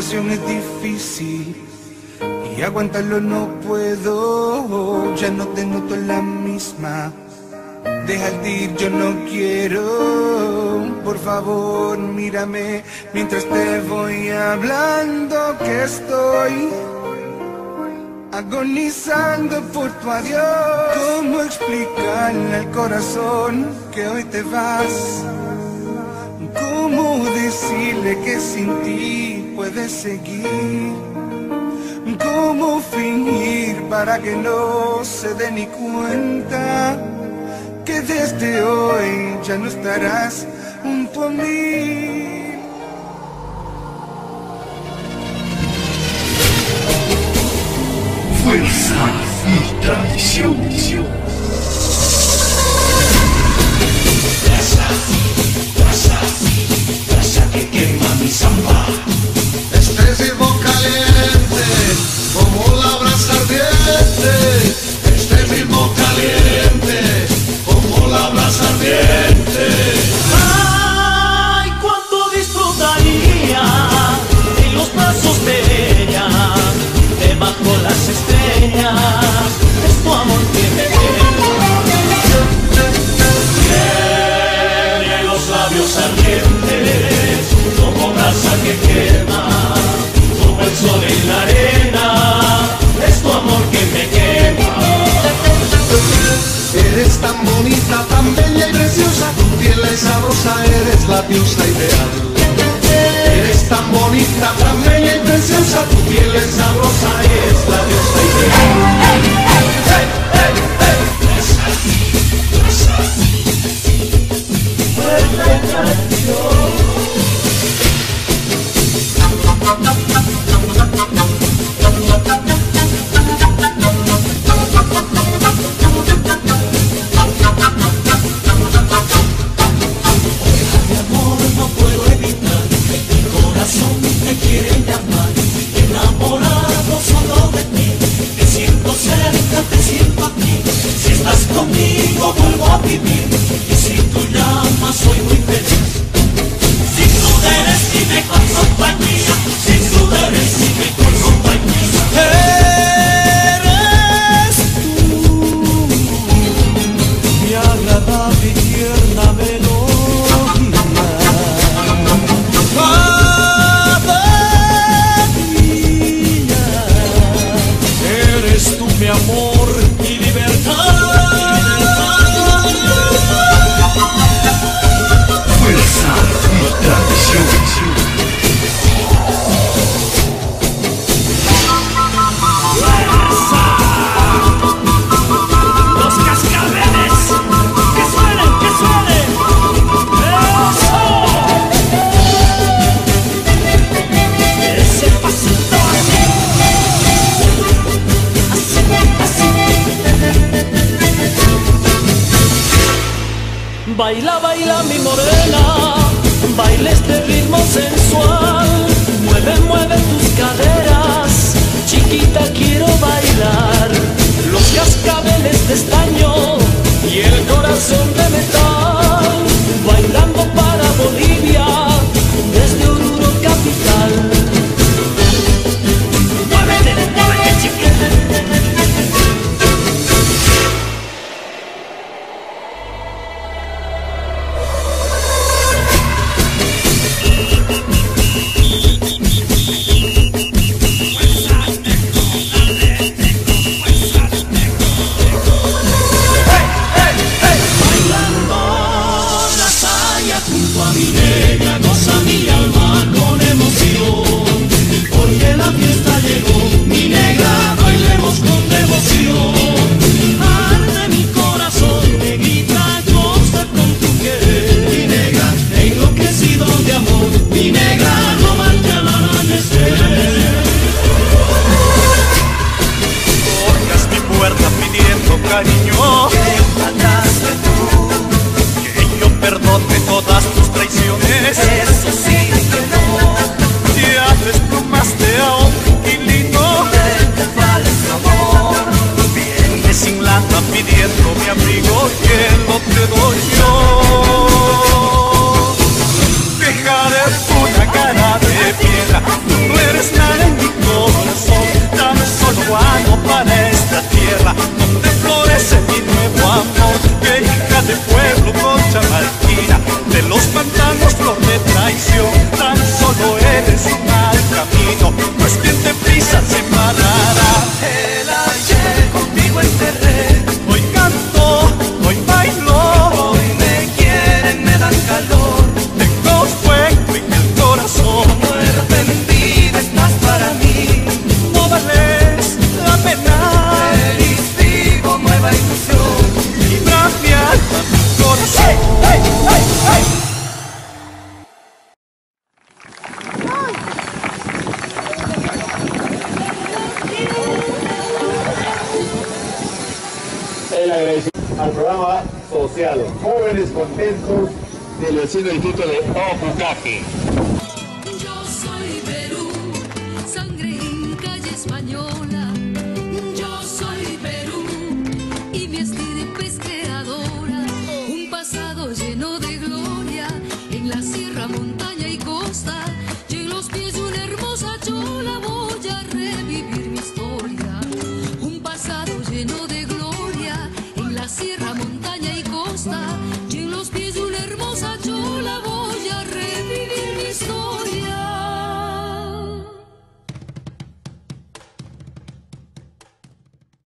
situación es difícil y aguantarlo no puedo. Ya no te noto la misma. Deja el ir, yo no quiero. Por favor, mírame mientras te voy hablando que estoy agonizando por tu adiós. ¿Cómo explicarle al corazón que hoy te vas? ¿Cómo decirle que sin ti puedes seguir? ¿Cómo fingir para que no se dé ni cuenta que desde hoy ya no estarás junto a mí? Fuerza y tradición. que quema mi samba. Este la diosa ideal. Eres tan bonita, tan bella y preciosa, tu piel es sabrosa, eres la diosa ideal. Si conmigo vuelvo a vivir, y si tú llamas soy muy feliz. Sin duda eres mi mejor compañía, sin duda eres mi mejor compañía. Eres tú, mi agradable y tierna melodía. Eres tú mi amor Baila, baila mi morena, baila este ritmo sensual. jóvenes contentos del vecino distrito de Ocucaje. Yo soy Perú, sangre inca y española. Yo soy Perú y mi estirpe es creadora. Un pasado lleno de gloria en la sierra, montaña y costa. Y en los pies de una hermosa chola voy a revivir mi historia. Un pasado lleno de gloria en la sierra, montaña y costa.